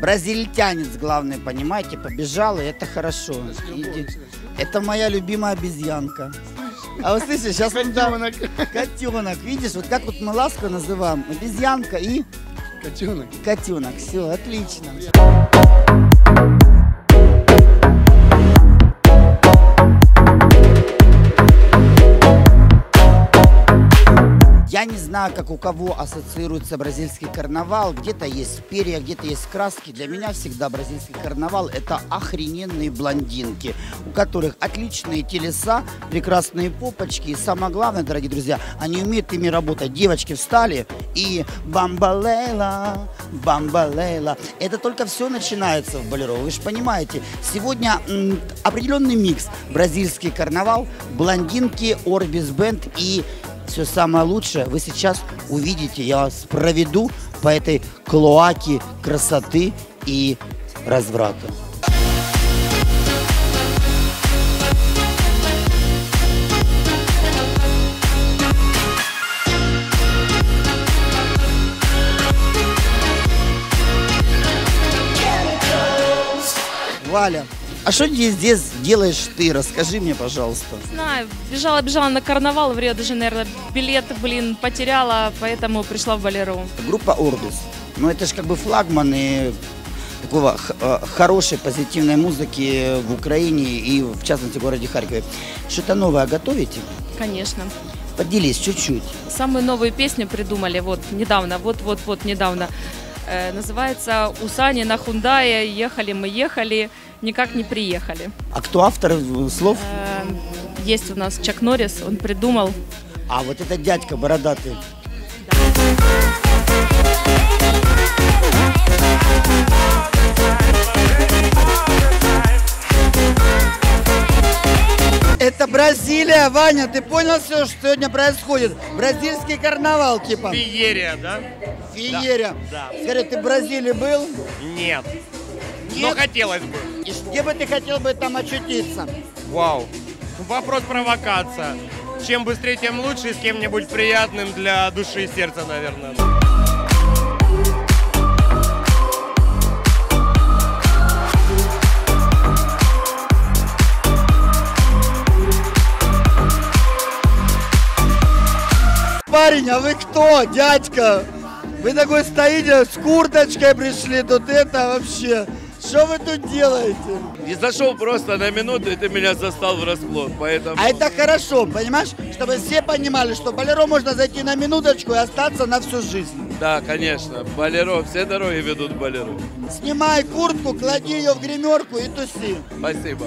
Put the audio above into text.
Бразильтянец главный, понимаете, побежал, и это хорошо. Иди. Это моя любимая обезьянка. А вот слышишь, сейчас Котенок. котенок. Видишь, вот как вот мы ласково называем. Обезьянка и Котенок. котенок. Все, отлично. Я не знаю, как у кого ассоциируется бразильский карнавал. Где-то есть перья, где-то есть краски. Для меня всегда бразильский карнавал – это охрененные блондинки, у которых отличные телеса, прекрасные попочки. И самое главное, дорогие друзья, они умеют ими работать. Девочки встали и бамбалейла, бамбалейла. Это только все начинается в Болеро. Вы же понимаете, сегодня определенный микс. Бразильский карнавал, блондинки, Орбис Бенд и все самое лучшее вы сейчас увидите. Я вас проведу по этой клоаке красоты и разврата. Валя, а что здесь, делаешь ты? Расскажи мне, пожалуйста. Знаю, бежала, бежала на карнавал в Рио-де-Жанейро. Билет, блин, потеряла, поэтому пришла в Балеру. Группа Орбис. Ну, это же как бы флагманы такого э, хорошей, позитивной музыки в Украине и, в частности, в городе Харькове. Что-то новое готовите? Конечно. Поделись чуть-чуть. Самую новую песню придумали вот недавно, вот-вот-вот недавно. Э, называется «У Сани на Хундае ехали мы ехали, никак не приехали». А кто автор э, слов? Э, есть у нас Чак Норрис, он придумал. А вот этот дядька бородатый. Это Бразилия, Ваня, ты понял все, что сегодня происходит? Бразильский карнавал, типа. Феерия, да? Феерия. Да. Скажи, ты в Бразилии был? Нет. Но Нет? хотелось бы. И где бы ты хотел бы там очутиться? Вау. Вопрос провокация. Чем быстрее, тем лучше, и с кем-нибудь приятным для души и сердца, наверное. Парень, а вы кто, дядька? Вы такой стоите, с курточкой пришли, тут это вообще. Что вы тут делаете? Не зашел просто на минуту, и ты меня застал врасплох, поэтому... А это хорошо, понимаешь? Чтобы все понимали, что болеро можно зайти на минуточку и остаться на всю жизнь. Да, конечно, Болеро, все дороги ведут в Болеро. Снимай куртку, клади ее в гримерку и туси. Спасибо.